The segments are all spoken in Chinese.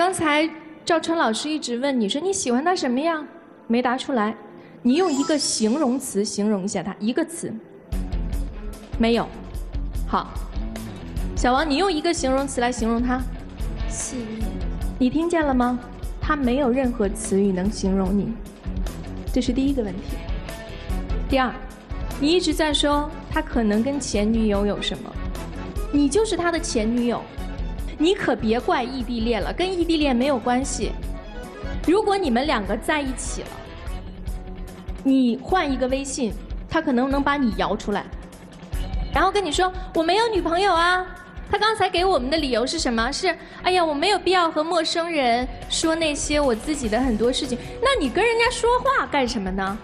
刚才赵春老师一直问你说你喜欢他什么呀，没答出来。你用一个形容词形容一下他，一个词。没有。好，小王，你用一个形容词来形容他。细腻。你听见了吗？他没有任何词语能形容你。这是第一个问题。第二，你一直在说他可能跟前女友有什么，你就是他的前女友，你可别怪异地恋了，跟异地恋没有关系。如果你们两个在一起了，你换一个微信，他可能能把你摇出来，然后跟你说我没有女朋友啊。他刚才给我们的理由是什么？是哎呀，我没有必要和陌生人说那些我自己的很多事情。那你跟人家说话干什么呢？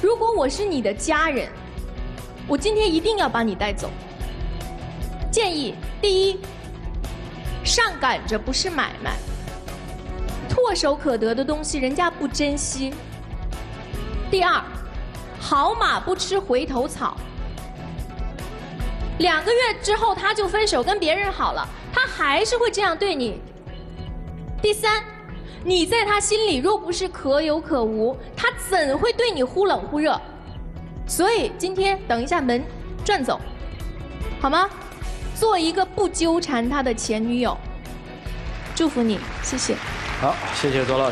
如果我是你的家人，我今天一定要把你带走。建议第一，上赶着不是买卖，唾手可得的东西人家不珍惜。第二，好马不吃回头草。两个月之后他就分手跟别人好了，他还是会这样对你。第三，你在他心里若不是可有可无，他怎会对你忽冷忽热？所以今天等一下门转走，好吗？做一个不纠缠他的前女友。祝福你，谢谢。好，谢谢左老师。